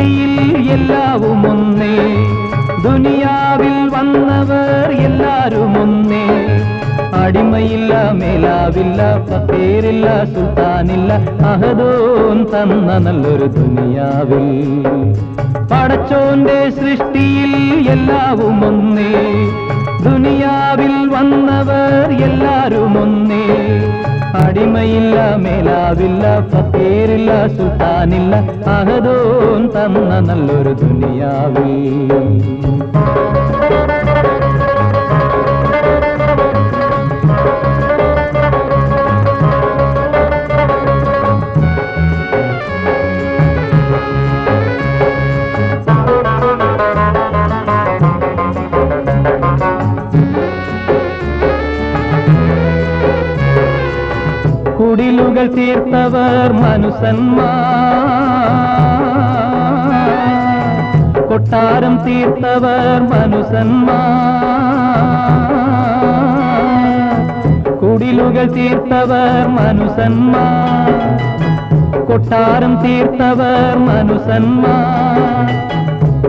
എല്ലാവും ഒന്നേ. ദുനിയാവിൽ വന്നവർ എല്ലാരും ഒന്നേ. അടിമയില്ല മേലാവില്ല പേരില്ല സുൽത്താനില്ല. അഹദോൻ തന്ന നല്ലൊരു ദുനിയാവിൽ. പടച്ചോന്റെ സൃഷ്ടിയിൽ എല്ലാവും ഒന്നേ. ദുനിയാവിൽ വന്നവർ എല്ലാരും ഒന്നേ. അടിമയില്ല മേലാവില്ല ഫക്കീറില്ല സുൽത്താനില്ല അഹദോൻ തന്ന നല്ലൊരു ദുനിയാവിൽ. കുടിലുകൾ തീർത്തവർ മനുസന്മാ കൊട്ടാരം തീർത്തവർ മനുസന്മാ കുടിലുകൾ തീർത്തവർ മനുസന്മാ കൊട്ടാരം തീർത്തവർ മനുസന്മാർ.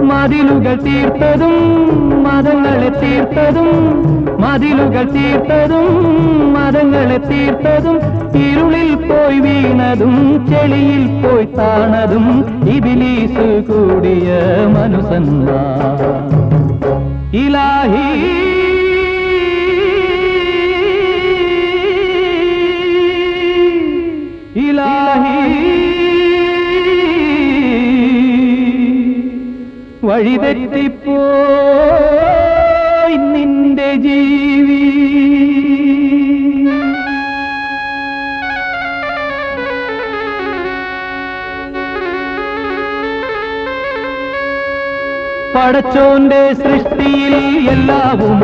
മതിലുകൾ തീർത്തതും മതങ്ങളെ തീർത്തതും മതിലുകൾ തീർത്തതും മതങ്ങളെ തീർത്തതും ഇരുളിൽ പോയി വീണതും ചെളിയിൽ പോയി താണതും ഇബിലീസ് കൂടിയ മനുസന്മാ ഇലാഹി വഴിതെറ്റിപ്പോയി നിന്റെ ജീവി. പടച്ചോന്റെ സൃഷ്ടിയിൽ എല്ലാവും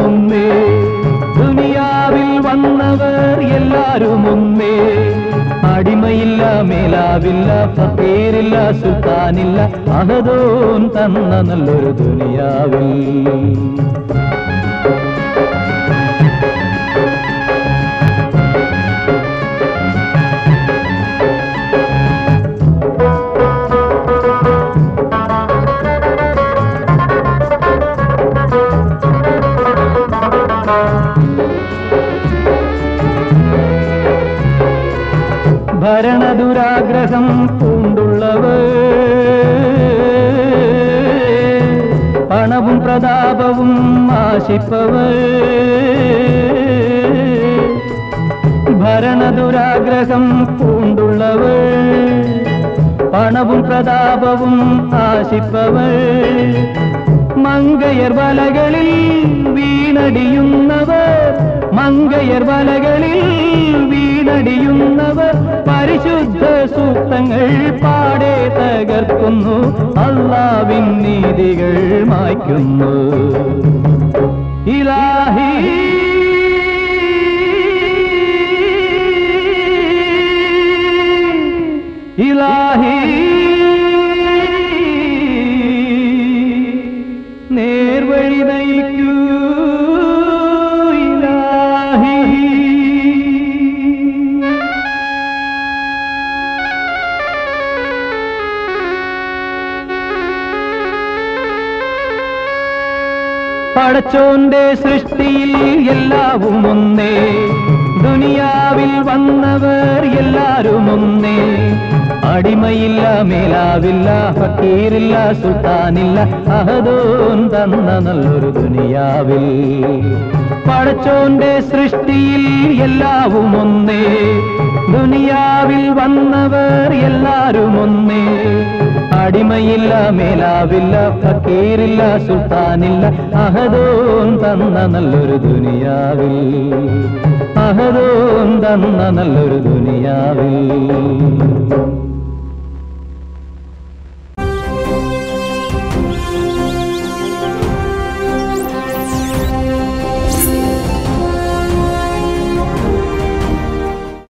മേലാവില്ല ഫക്കീരില്ല സുൽത്താനില്ല അഹദോൻ തന്ന നല്ലൊരു ദുനിയാവിൽ. ഭരണദുരാഗ്രഹം പൂണ്ടുള്ളവർ പണവും പ്രതാപവും ആശിപ്പവർ. ഭരണദുരാഗ്രഹം പൂണ്ടുള്ളവർ പണവും പ്രതാപവും ആശിപ്പവർ. മങ്കയർ വലകളിൽ വീണടിയുന്നവർ മങ്കയർ വലകളിൽ വീണടിയുന്നവർ പരിശുദ്ധ സൂക്തങ്ങൾ പാടെ തകർക്കുന്നു. അള്ളാവിൻ നീതികൾ മായ്ക്കുന്നു. ഇലാഹി ഇലാഹി നേർവഴി നയിക്കൂ പടച്ചോന്റെ സൃഷ്ടിയിൽ എല്ലാവും ഒന്നേ. ദുനിയാവിൽ വന്നവർ എല്ലാരും ഒന്നേ. അടിമയില്ല മേലാവില്ല ഫക്കീരില്ല സുൽത്താനില്ല അഹദോൻ തന്ന നല്ലൊരു ദുനിയാവിൽ. പടച്ചോന്റെ സൃഷ്ടിയിൽ എല്ലാവും ഒന്നേ. ദുനിയാവിൽ വന്നവർ എല്ലാരും ഒന്നേ. അടിമയില്ല മേലാവില്ല ഫക്കീറില്ല സുൽത്താനില്ല. അഹദോം തന്ന നല്ലൊരു ദുനിയാവിൽ. അഹദോം തന്ന നല്ലൊരു ദുനിയാവിൽ.